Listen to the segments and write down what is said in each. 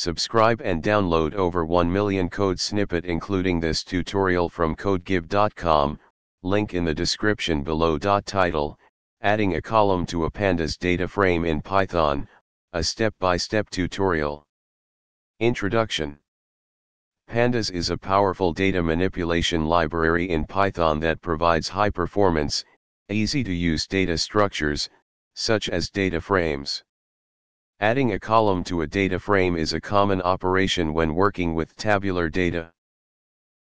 Subscribe and download over 1 million code snippet including this tutorial from codegive.com, link in the description below. Title, Adding a column to a pandas data frame in Python, a step-by-step -step tutorial. Introduction Pandas is a powerful data manipulation library in Python that provides high performance, easy to use data structures, such as data frames. Adding a column to a data frame is a common operation when working with tabular data.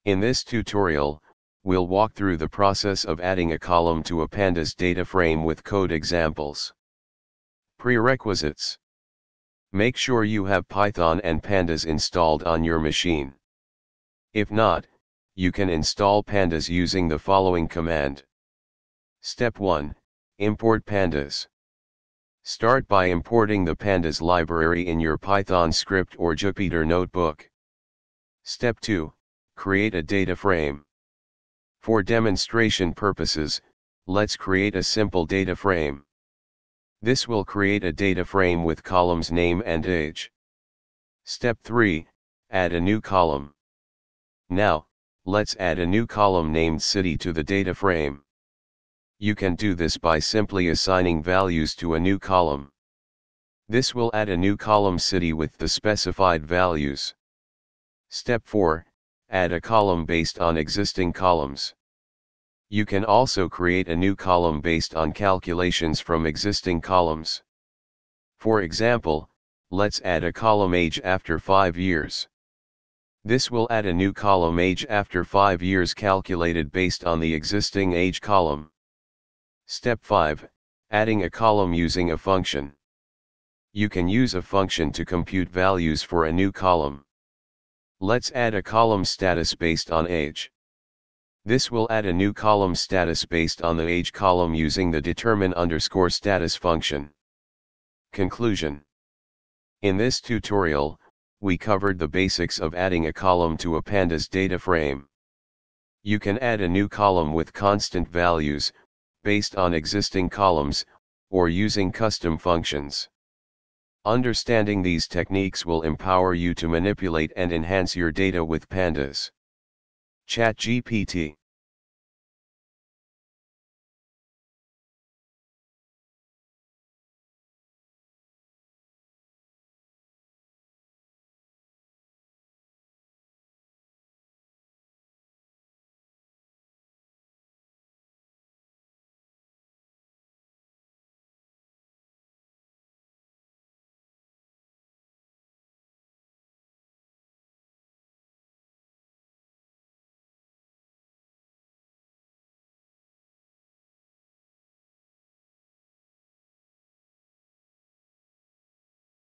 In this tutorial, we'll walk through the process of adding a column to a pandas data frame with code examples. Prerequisites Make sure you have Python and pandas installed on your machine. If not, you can install pandas using the following command. Step 1 Import pandas. Start by importing the pandas library in your Python script or Jupyter notebook. Step 2, create a data frame. For demonstration purposes, let's create a simple data frame. This will create a data frame with columns name and age. Step 3, add a new column. Now, let's add a new column named city to the data frame. You can do this by simply assigning values to a new column. This will add a new column city with the specified values. Step 4, add a column based on existing columns. You can also create a new column based on calculations from existing columns. For example, let's add a column age after 5 years. This will add a new column age after 5 years calculated based on the existing age column. Step 5, adding a column using a function. You can use a function to compute values for a new column. Let's add a column status based on age. This will add a new column status based on the age column using the determine underscore status function. Conclusion In this tutorial, we covered the basics of adding a column to a pandas data frame. You can add a new column with constant values, based on existing columns, or using custom functions. Understanding these techniques will empower you to manipulate and enhance your data with pandas. ChatGPT